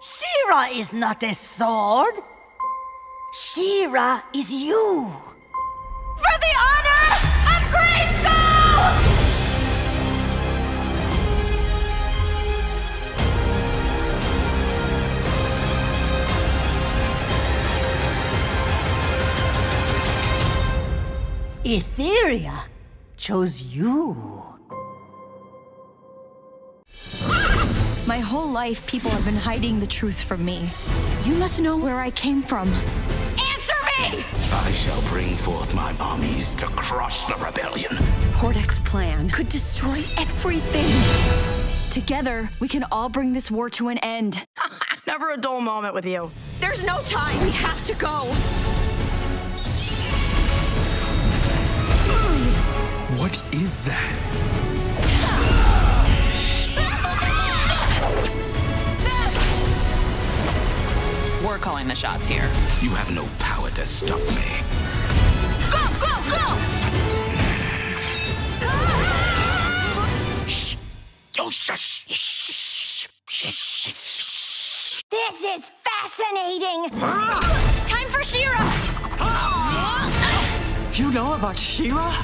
She-Ra is not a sword. She-Ra is you. For the honor of Grayskull! Etheria chose you. My whole life, people have been hiding the truth from me. You must know where I came from. Answer me! I shall bring forth my armies to crush the rebellion. Hordak's plan could destroy everything. Together, we can all bring this war to an end. Never a dull moment with you. There's no time. We have to go. What is that? We're calling the shots here. You have no power to stop me. Go, go, go! Shh. Oh, Yo, shush. Shh. Shh. This is fascinating. Time for She-Ra! You know about She-Ra?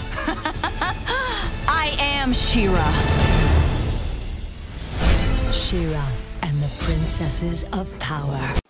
I am She-Ra. She-Ra and the Princesses of Power.